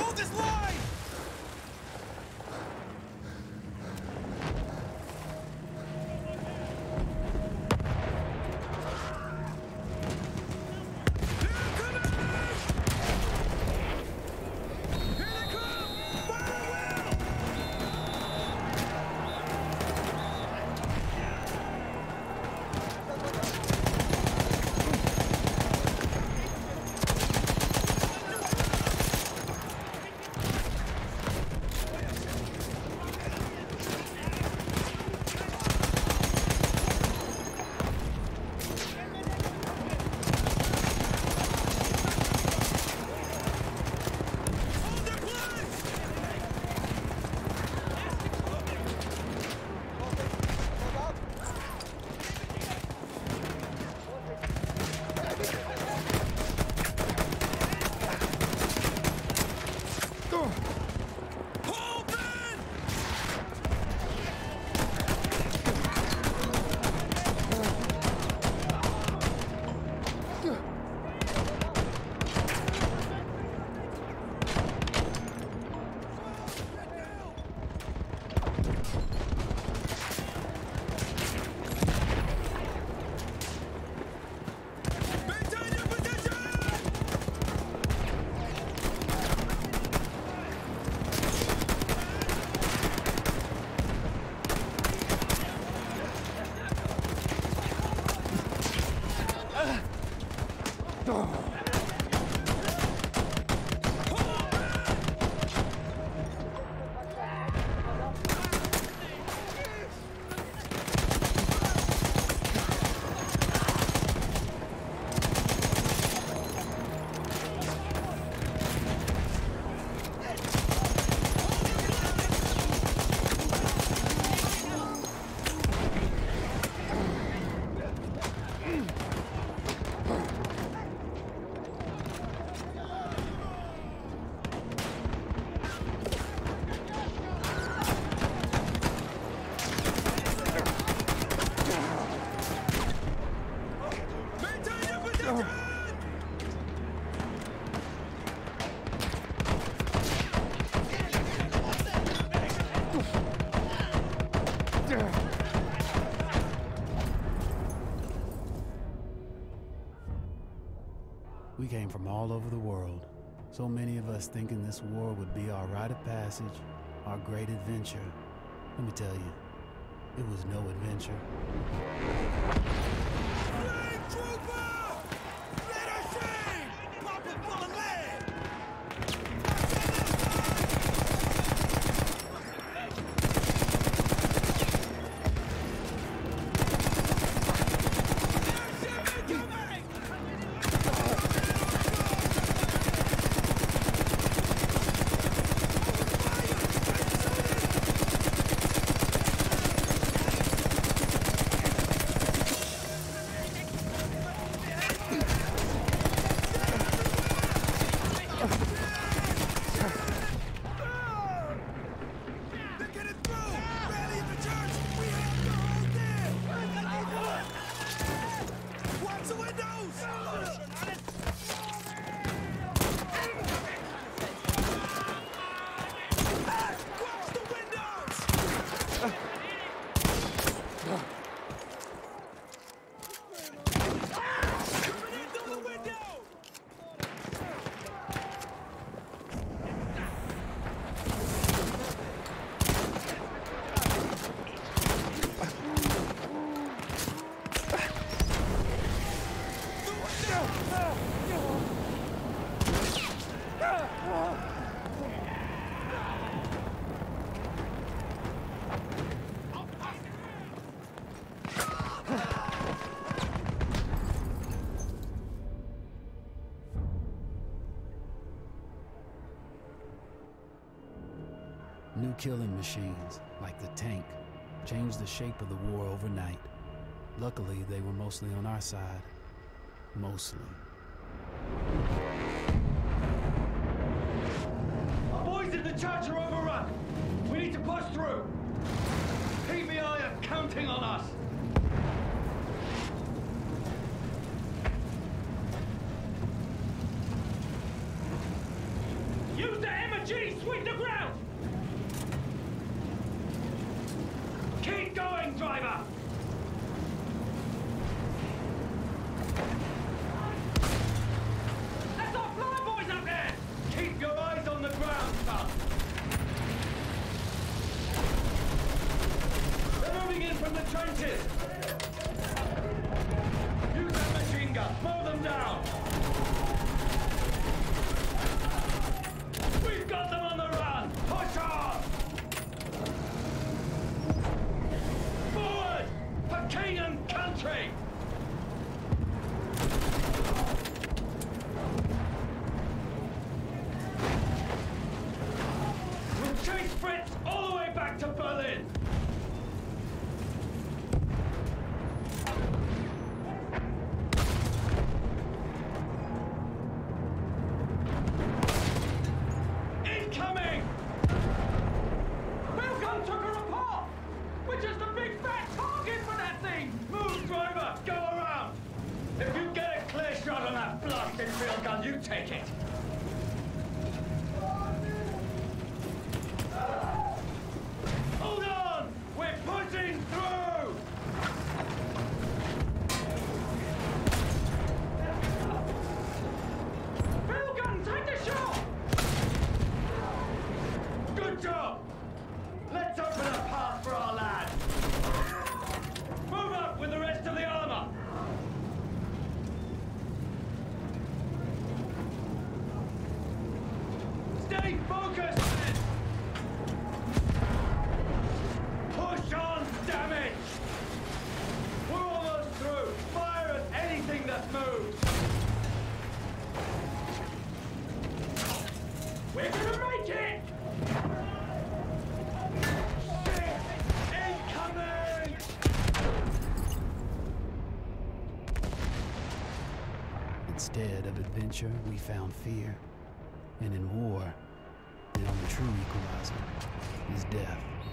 Hold this line! Came from all over the world. So many of us thinking this war would be our rite of passage, our great adventure. Let me tell you, it was no adventure. Flame trooper! Let us in! Pop it full of lead! They're getting through! Rally the church! We have to hold them! Watch the windows! Watch the windows! Coming in through the window! New killing machines, like the tank, changed the shape of the war overnight. Luckily, they were mostly on our side. Mostly. Church are overrun. We need to push through. PBI are counting on us. Watch! Instead of adventure, we found fear. And in war, the only true equalizer is death.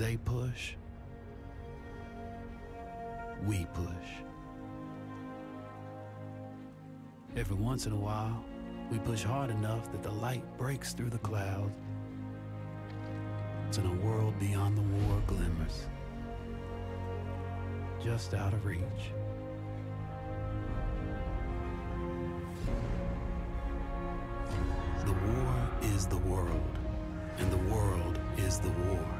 They push. We push. Every once in a while, we push hard enough that the light breaks through the clouds. And a world beyond the war glimmers. Just out of reach. The war is the world, and the world is the war.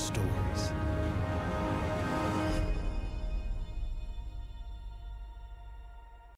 stories.